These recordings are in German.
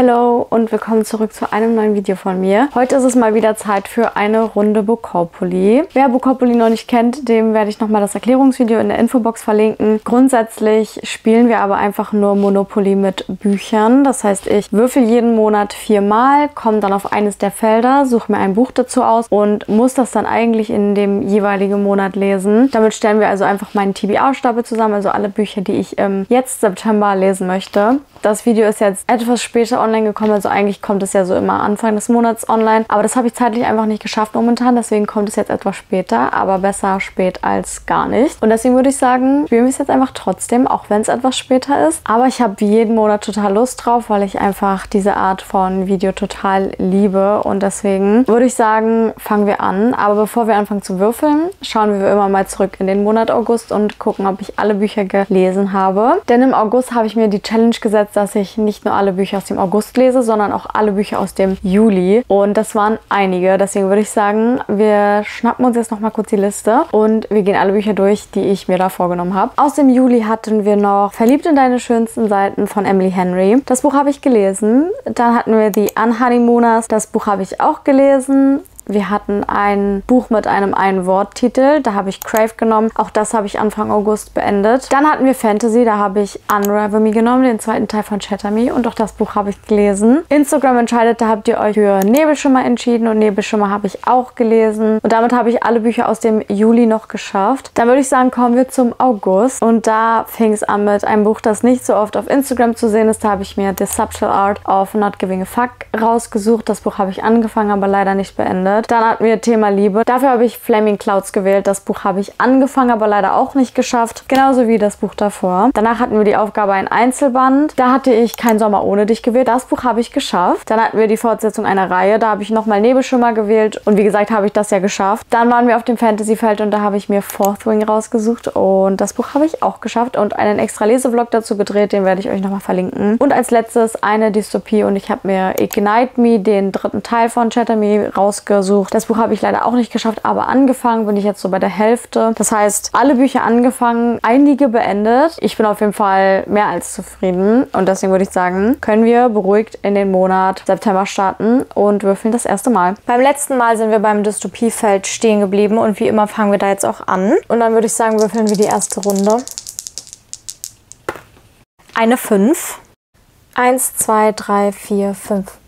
Hallo und willkommen zurück zu einem neuen Video von mir. Heute ist es mal wieder Zeit für eine Runde Bukopoli. Wer Bukopoli noch nicht kennt, dem werde ich nochmal das Erklärungsvideo in der Infobox verlinken. Grundsätzlich spielen wir aber einfach nur Monopoly mit Büchern. Das heißt, ich würfel jeden Monat viermal, komme dann auf eines der Felder, suche mir ein Buch dazu aus und muss das dann eigentlich in dem jeweiligen Monat lesen. Damit stellen wir also einfach meinen TBA-Stapel zusammen, also alle Bücher, die ich im jetzt September lesen möchte. Das Video ist jetzt etwas später online gekommen, also eigentlich kommt es ja so immer Anfang des Monats online, aber das habe ich zeitlich einfach nicht geschafft momentan, deswegen kommt es jetzt etwas später, aber besser spät als gar nicht. Und deswegen würde ich sagen, spielen wir es jetzt einfach trotzdem, auch wenn es etwas später ist. Aber ich habe jeden Monat total Lust drauf, weil ich einfach diese Art von Video total liebe und deswegen würde ich sagen, fangen wir an. Aber bevor wir anfangen zu würfeln, schauen wir immer mal zurück in den Monat August und gucken, ob ich alle Bücher gelesen habe. Denn im August habe ich mir die Challenge gesetzt, dass ich nicht nur alle Bücher aus dem August lese, sondern auch alle Bücher aus dem Juli. Und das waren einige. Deswegen würde ich sagen, wir schnappen uns jetzt nochmal kurz die Liste und wir gehen alle Bücher durch, die ich mir da vorgenommen habe. Aus dem Juli hatten wir noch Verliebt in deine schönsten Seiten von Emily Henry. Das Buch habe ich gelesen. Dann hatten wir The Unhoneymooners. Das Buch habe ich auch gelesen. Wir hatten ein Buch mit einem Ein-Wort-Titel. Da habe ich Crave genommen. Auch das habe ich Anfang August beendet. Dann hatten wir Fantasy. Da habe ich Unravel Me genommen, den zweiten Teil von Chatter Me. Und auch das Buch habe ich gelesen. Instagram entscheidet, da habt ihr euch für Nebelschimmer entschieden. Und Nebelschimmer habe ich auch gelesen. Und damit habe ich alle Bücher aus dem Juli noch geschafft. Dann würde ich sagen, kommen wir zum August. Und da fing es an mit einem Buch, das nicht so oft auf Instagram zu sehen ist. Da habe ich mir The Subtle Art of Not Giving a Fuck rausgesucht. Das Buch habe ich angefangen, aber leider nicht beendet geöffnet. Dann hatten wir Thema Liebe. Dafür habe ich Flaming Clouds gewählt. Das Buch habe ich angefangen, aber leider auch nicht geschafft. Genauso wie das Buch davor. Danach hatten wir die Aufgabe ein Einzelband. Da hatte ich Kein Sommer ohne dich gewählt. Das Buch habe ich geschafft. Dann hatten wir die Fortsetzung einer Reihe. Da habe ich nochmal Nebelschimmer gewählt. Und wie gesagt, habe ich das ja geschafft. Dann waren wir auf dem Fantasyfeld und da habe ich mir Fourth Wing rausgesucht. Und das Buch habe ich auch geschafft und einen extra Lesevlog dazu gedreht. Den werde ich euch nochmal verlinken. Und als letztes eine Dystopie und ich habe mir Ignite Me, den dritten Teil von Chatter Me, rausgesucht versucht. Das Buch habe ich leider auch nicht geschafft, aber angefangen bin ich jetzt so bei der Hälfte. Das heißt, alle Bücher angefangen, einige beendet. Ich bin auf jeden Fall mehr als zufrieden und deswegen würde ich sagen, können wir beruhigt in den Monat September starten und würfeln das erste Mal. Beim letzten Mal sind wir beim Dystopiefeld stehen geblieben und wie immer fangen wir da jetzt auch an. Und dann würde ich sagen, würfeln wir die erste Runde. Eine 5. 1, 2, 3, 4, 5.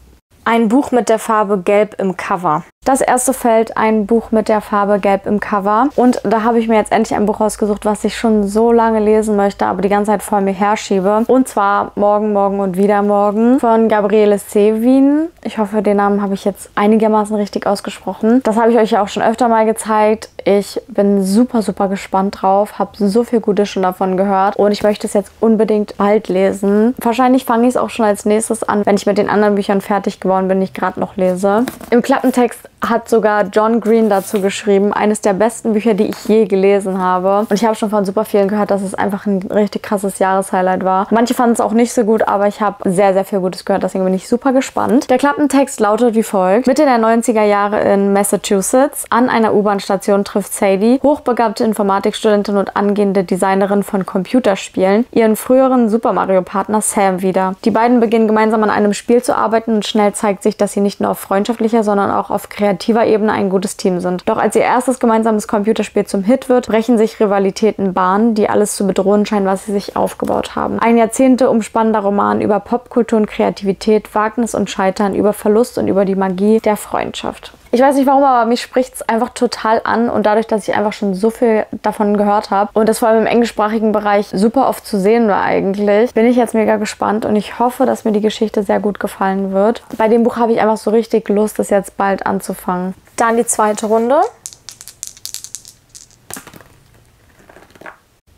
Ein Buch mit der Farbe Gelb im Cover. Das erste Feld, ein Buch mit der Farbe Gelb im Cover. Und da habe ich mir jetzt endlich ein Buch rausgesucht, was ich schon so lange lesen möchte, aber die ganze Zeit vor mir herschiebe. Und zwar Morgen, Morgen und wieder Morgen von Gabriele Sevin. Ich hoffe, den Namen habe ich jetzt einigermaßen richtig ausgesprochen. Das habe ich euch ja auch schon öfter mal gezeigt. Ich bin super, super gespannt drauf, habe so viel Gutes schon davon gehört und ich möchte es jetzt unbedingt bald lesen. Wahrscheinlich fange ich es auch schon als nächstes an, wenn ich mit den anderen Büchern fertig geworden bin, die ich gerade noch lese. Im Klappentext hat sogar John Green dazu geschrieben. Eines der besten Bücher, die ich je gelesen habe. Und ich habe schon von super vielen gehört, dass es einfach ein richtig krasses Jahreshighlight war. Manche fanden es auch nicht so gut, aber ich habe sehr, sehr viel Gutes gehört. Deswegen bin ich super gespannt. Der Klappentext lautet wie folgt. Mitte der 90er Jahre in Massachusetts. An einer U-Bahn-Station trifft Sadie, hochbegabte Informatikstudentin und angehende Designerin von Computerspielen, ihren früheren Super Mario-Partner Sam wieder. Die beiden beginnen gemeinsam an einem Spiel zu arbeiten und schnell zeigt sich, dass sie nicht nur auf freundschaftlicher, sondern auch auf kreativer kreativer Ebene ein gutes Team sind. Doch als ihr erstes gemeinsames Computerspiel zum Hit wird, brechen sich Rivalitäten Bahn, die alles zu bedrohen scheinen, was sie sich aufgebaut haben. Ein Jahrzehnte umspannender Roman über Popkultur und Kreativität, Wagnis und Scheitern, über Verlust und über die Magie der Freundschaft. Ich weiß nicht warum, aber mich spricht es einfach total an und dadurch, dass ich einfach schon so viel davon gehört habe und das vor allem im englischsprachigen Bereich super oft zu sehen war eigentlich, bin ich jetzt mega gespannt und ich hoffe, dass mir die Geschichte sehr gut gefallen wird. Bei dem Buch habe ich einfach so richtig Lust, das jetzt bald anzufangen. Dann die zweite Runde.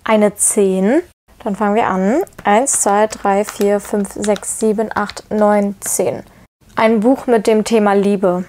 Eine 10. Dann fangen wir an. 1, 2, 3, 4, 5, 6, 7, 8, 9, 10. Ein Buch mit dem Thema Liebe.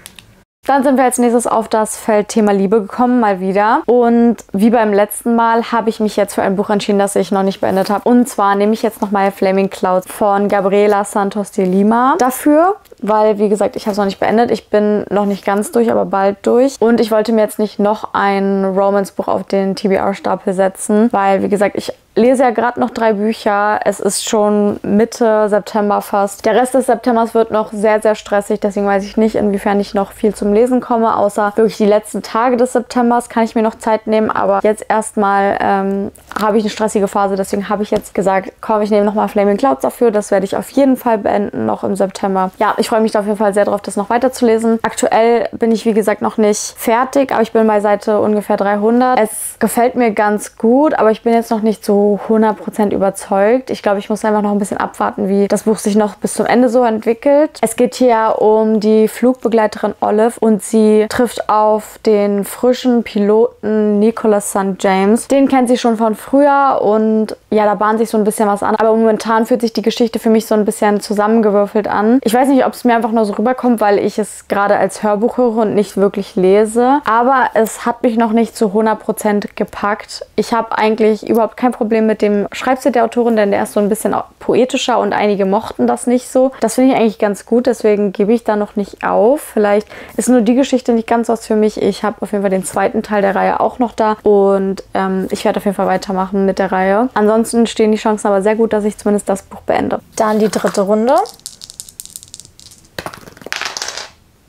Dann sind wir als nächstes auf das Feld Thema Liebe gekommen, mal wieder. Und wie beim letzten Mal habe ich mich jetzt für ein Buch entschieden, das ich noch nicht beendet habe. Und zwar nehme ich jetzt nochmal Flaming Clouds von Gabriela Santos de Lima. Dafür weil, wie gesagt, ich habe es noch nicht beendet. Ich bin noch nicht ganz durch, aber bald durch. Und ich wollte mir jetzt nicht noch ein Romance-Buch auf den TBR-Stapel setzen, weil, wie gesagt, ich lese ja gerade noch drei Bücher. Es ist schon Mitte September fast. Der Rest des Septembers wird noch sehr, sehr stressig. Deswegen weiß ich nicht, inwiefern ich noch viel zum Lesen komme. Außer wirklich die letzten Tage des Septembers kann ich mir noch Zeit nehmen. Aber jetzt erstmal ähm, habe ich eine stressige Phase. Deswegen habe ich jetzt gesagt, komm, ich nehme nochmal Flaming Clouds dafür. Das werde ich auf jeden Fall beenden, noch im September. Ja, ich freue mich da auf jeden Fall sehr drauf, das noch weiterzulesen. Aktuell bin ich, wie gesagt, noch nicht fertig. Aber ich bin bei Seite ungefähr 300. Es gefällt mir ganz gut. Aber ich bin jetzt noch nicht so 100% überzeugt. Ich glaube, ich muss einfach noch ein bisschen abwarten, wie das Buch sich noch bis zum Ende so entwickelt. Es geht hier um die Flugbegleiterin Olive und sie trifft auf den frischen Piloten Nicholas St. James. Den kennt sie schon von früher und ja, da bahnt sich so ein bisschen was an. Aber momentan fühlt sich die Geschichte für mich so ein bisschen zusammengewürfelt an. Ich weiß nicht, ob es mir einfach nur so rüberkommt, weil ich es gerade als Hörbuch höre und nicht wirklich lese. Aber es hat mich noch nicht zu 100% gepackt. Ich habe eigentlich überhaupt kein Problem mit dem Schreibstil der Autorin, denn der ist so ein bisschen poetischer und einige mochten das nicht so. Das finde ich eigentlich ganz gut, deswegen gebe ich da noch nicht auf. Vielleicht ist nur die Geschichte nicht ganz was für mich. Ich habe auf jeden Fall den zweiten Teil der Reihe auch noch da und ähm, ich werde auf jeden Fall weitermachen mit der Reihe. Ansonsten stehen die Chancen aber sehr gut, dass ich zumindest das Buch beende. Dann die dritte Runde.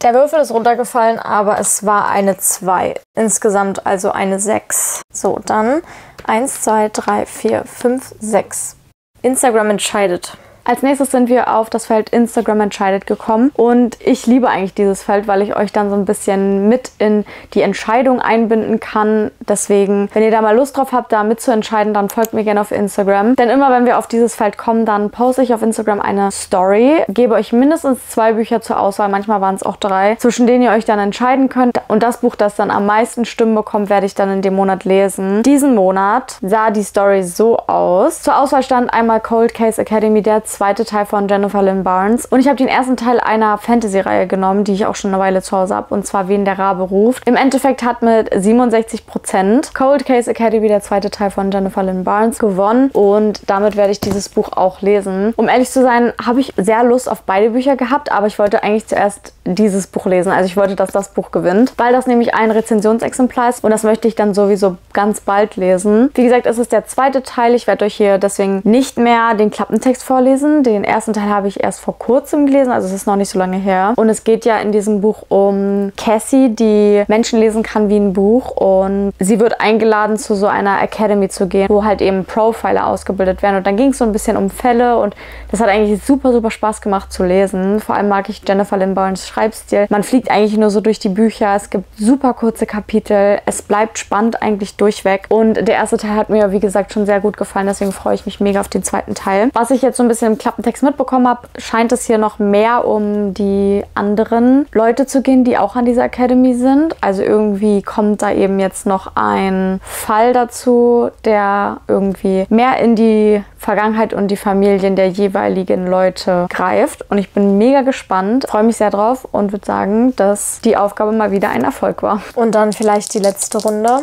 Der Würfel ist runtergefallen, aber es war eine 2. Insgesamt also eine 6. So, dann 1, 2, 3, 4, 5, 6. Instagram entscheidet. Als nächstes sind wir auf das Feld Instagram Entscheidet gekommen und ich liebe eigentlich dieses Feld, weil ich euch dann so ein bisschen mit in die Entscheidung einbinden kann. Deswegen, wenn ihr da mal Lust drauf habt, da mitzuentscheiden, dann folgt mir gerne auf Instagram. Denn immer wenn wir auf dieses Feld kommen, dann poste ich auf Instagram eine Story, gebe euch mindestens zwei Bücher zur Auswahl, manchmal waren es auch drei, zwischen denen ihr euch dann entscheiden könnt. Und das Buch, das dann am meisten Stimmen bekommt, werde ich dann in dem Monat lesen. Diesen Monat sah die Story so aus. Zur Auswahl stand einmal Cold Case Academy, der zweite Teil von Jennifer Lynn Barnes. Und ich habe den ersten Teil einer Fantasy-Reihe genommen, die ich auch schon eine Weile zu Hause habe, und zwar Wen der Rabe ruft. Im Endeffekt hat mit 67% Cold Case Academy, der zweite Teil von Jennifer Lynn Barnes, gewonnen. Und damit werde ich dieses Buch auch lesen. Um ehrlich zu sein, habe ich sehr Lust auf beide Bücher gehabt, aber ich wollte eigentlich zuerst dieses Buch lesen. Also ich wollte, dass das Buch gewinnt, weil das nämlich ein Rezensionsexemplar ist und das möchte ich dann sowieso ganz bald lesen. Wie gesagt, es ist der zweite Teil. Ich werde euch hier deswegen nicht mehr den Klappentext vorlesen. Den ersten Teil habe ich erst vor kurzem gelesen, also es ist noch nicht so lange her. Und es geht ja in diesem Buch um Cassie, die Menschen lesen kann wie ein Buch und sie wird eingeladen zu so einer Academy zu gehen, wo halt eben Profiler ausgebildet werden und dann ging es so ein bisschen um Fälle und das hat eigentlich super, super Spaß gemacht zu lesen. Vor allem mag ich Jennifer Lynn Schreibstil. Man fliegt eigentlich nur so durch die Bücher. Es gibt super kurze Kapitel. Es bleibt spannend eigentlich durchweg. Und der erste Teil hat mir, wie gesagt, schon sehr gut gefallen. Deswegen freue ich mich mega auf den zweiten Teil. Was ich jetzt so ein bisschen im Klappentext mitbekommen habe, scheint es hier noch mehr um die anderen Leute zu gehen, die auch an dieser Academy sind. Also irgendwie kommt da eben jetzt noch ein Fall dazu, der irgendwie mehr in die Vergangenheit und die Familien der jeweiligen Leute greift. Und ich bin mega gespannt, freue mich sehr drauf und würde sagen, dass die Aufgabe mal wieder ein Erfolg war. Und dann vielleicht die letzte Runde.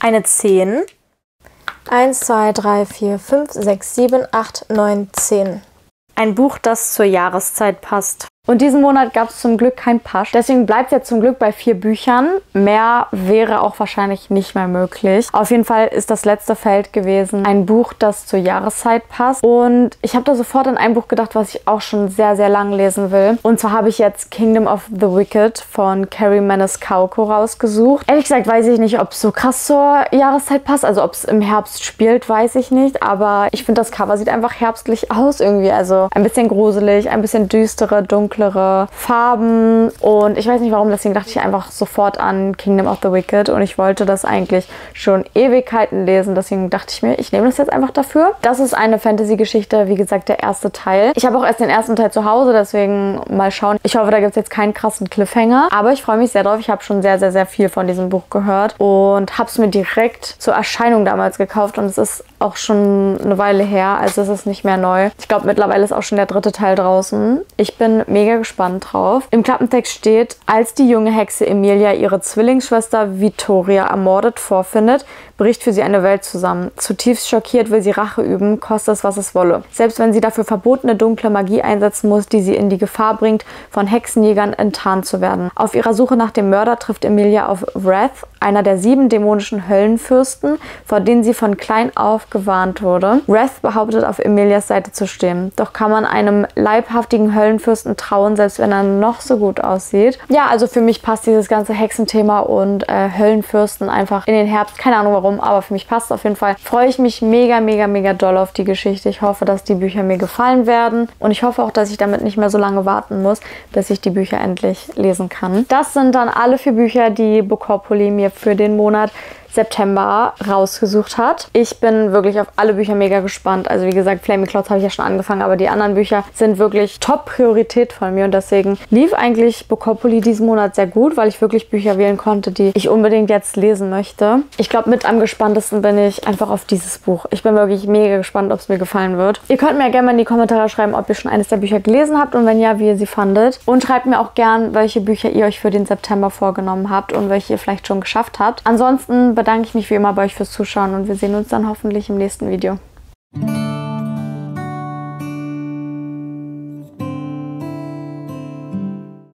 Eine 10. 1, 2, 3, 4, 5, 6, 7, 8, 9, 10. Ein Buch, das zur Jahreszeit passt. Und diesen Monat gab es zum Glück kein Pasch. Deswegen bleibt es jetzt zum Glück bei vier Büchern. Mehr wäre auch wahrscheinlich nicht mehr möglich. Auf jeden Fall ist das letzte Feld gewesen ein Buch, das zur Jahreszeit passt. Und ich habe da sofort an ein Buch gedacht, was ich auch schon sehr, sehr lang lesen will. Und zwar habe ich jetzt Kingdom of the Wicked von Carrie Maniscalco rausgesucht. Ehrlich gesagt weiß ich nicht, ob es so krass zur Jahreszeit passt. Also ob es im Herbst spielt, weiß ich nicht. Aber ich finde, das Cover sieht einfach herbstlich aus irgendwie. Also ein bisschen gruselig, ein bisschen düstere, dunkle dunklere Farben und ich weiß nicht warum, deswegen dachte ich einfach sofort an Kingdom of the Wicked und ich wollte das eigentlich schon Ewigkeiten lesen, deswegen dachte ich mir, ich nehme das jetzt einfach dafür. Das ist eine Fantasy-Geschichte, wie gesagt, der erste Teil. Ich habe auch erst den ersten Teil zu Hause, deswegen mal schauen. Ich hoffe, da gibt es jetzt keinen krassen Cliffhanger, aber ich freue mich sehr drauf. Ich habe schon sehr, sehr, sehr viel von diesem Buch gehört und habe es mir direkt zur Erscheinung damals gekauft und es ist auch schon eine Weile her, also es ist nicht mehr neu. Ich glaube, mittlerweile ist auch schon der dritte Teil draußen. Ich bin mega mega gespannt drauf. Im Klappentext steht, als die junge Hexe Emilia ihre Zwillingsschwester Vittoria ermordet vorfindet, bricht für sie eine Welt zusammen. Zutiefst schockiert will sie Rache üben, koste es, was es wolle. Selbst wenn sie dafür verbotene dunkle Magie einsetzen muss, die sie in die Gefahr bringt, von Hexenjägern enttarnt zu werden. Auf ihrer Suche nach dem Mörder trifft Emilia auf Wrath, einer der sieben dämonischen Höllenfürsten, vor denen sie von klein auf gewarnt wurde. Wrath behauptet, auf Emilias Seite zu stehen. Doch kann man einem leibhaftigen Höllenfürsten trauen, selbst wenn er noch so gut aussieht. Ja, also für mich passt dieses ganze Hexenthema und äh, Höllenfürsten einfach in den Herbst. Keine Ahnung warum, aber für mich passt es auf jeden Fall. Freue ich mich mega, mega, mega doll auf die Geschichte. Ich hoffe, dass die Bücher mir gefallen werden und ich hoffe auch, dass ich damit nicht mehr so lange warten muss, bis ich die Bücher endlich lesen kann. Das sind dann alle vier Bücher, die Bukopoli mir für den Monat September rausgesucht hat. Ich bin wirklich auf alle Bücher mega gespannt. Also wie gesagt, Flaming Clouds habe ich ja schon angefangen, aber die anderen Bücher sind wirklich Top-Priorität von mir und deswegen lief eigentlich Bokopoli diesen Monat sehr gut, weil ich wirklich Bücher wählen konnte, die ich unbedingt jetzt lesen möchte. Ich glaube, mit am gespanntesten bin ich einfach auf dieses Buch. Ich bin wirklich mega gespannt, ob es mir gefallen wird. Ihr könnt mir gerne mal in die Kommentare schreiben, ob ihr schon eines der Bücher gelesen habt und wenn ja, wie ihr sie fandet. Und schreibt mir auch gern, welche Bücher ihr euch für den September vorgenommen habt und welche ihr vielleicht schon geschafft habt. Ansonsten bedanke ich mich wie immer bei euch fürs Zuschauen und wir sehen uns dann hoffentlich im nächsten Video.